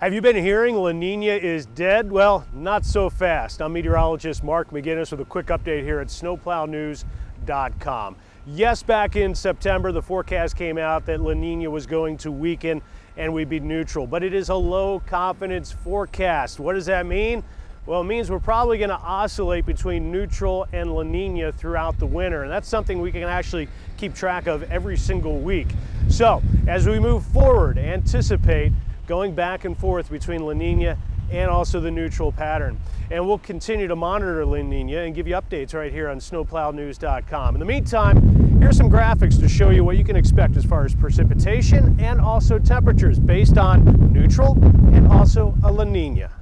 Have you been hearing La Nina is dead? Well, not so fast. I'm meteorologist Mark McGinnis with a quick update here at snowplownews.com. Yes, back in September, the forecast came out that La Nina was going to weaken and we'd be neutral, but it is a low confidence forecast. What does that mean? Well, it means we're probably going to oscillate between neutral and La Nina throughout the winter, and that's something we can actually keep track of every single week. So, as we move forward, anticipate going back and forth between La Nina and also the neutral pattern. And we'll continue to monitor La Nina and give you updates right here on snowplownews.com. In the meantime, here's some graphics to show you what you can expect as far as precipitation and also temperatures based on neutral and also a La Nina.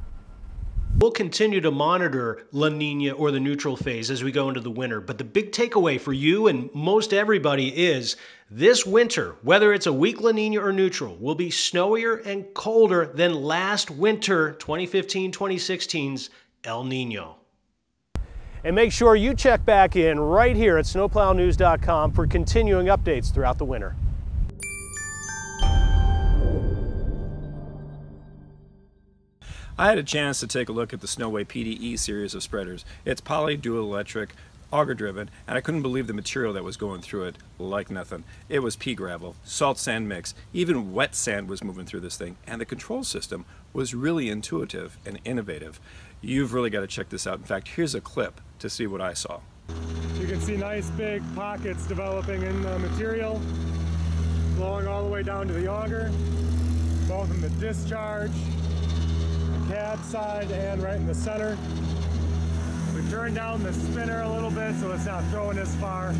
We'll continue to monitor La Nina or the neutral phase as we go into the winter, but the big takeaway for you and most everybody is this winter, whether it's a weak La Nina or neutral, will be snowier and colder than last winter, 2015 2016's El Nino. And make sure you check back in right here at snowplownews.com for continuing updates throughout the winter. I had a chance to take a look at the SnoWay PDE series of spreaders. It's poly dual electric, auger driven, and I couldn't believe the material that was going through it like nothing. It was pea gravel, salt sand mix, even wet sand was moving through this thing, and the control system was really intuitive and innovative. You've really got to check this out. In fact, here's a clip to see what I saw. You can see nice big pockets developing in the material, flowing all the way down to the auger, both in the discharge cab side and right in the center. We turned down the spinner a little bit so it's not throwing as far.